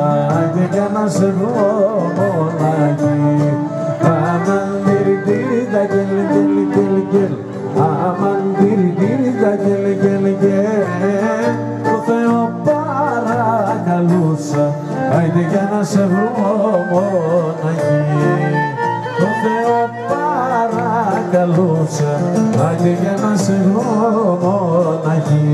Άντε για να σε βρω μοναχή Αμάν τυρι τυρι τα κελ κελ κελ κελ Αμάν τυρι τυρι τα κελ κελ κελ Το Θεό παρακαλούσα Άντε για να σε βρω μοναχή Το Θεό παρακαλούσα Άντε για να σε βρω μοναχή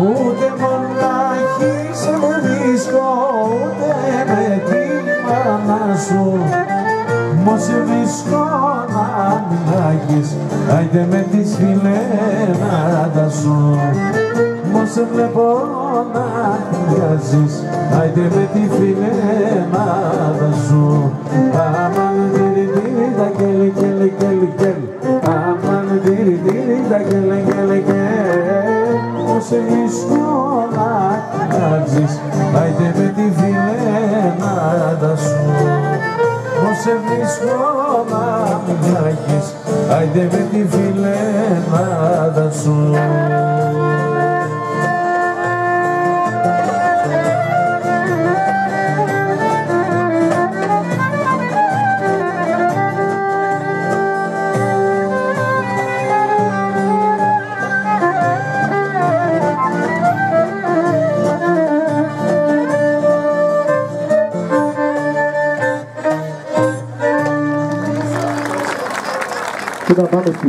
Ούτε μονάχη σε βρίσκω, ούτε με τη μάνα σου. Μω σε βρίσκω να μιλάγεις, άιτε με τις φιλένατα σου. Μω σε βλέπω να χρειάζεις, άιτε με τη φιλένατα σου. Αμάν τυρι τυρι τα κελ κελ κελ κελ Αμάν τυρι τυρι τα κελ κελ κελ Μω σε βρίσκω να χρειάζεις, άιτε με τη φιλένατα σου. Πώς σε βρίσκω να μιλάγεις, άιντε με τη φιλένάδα σου. 福田馬主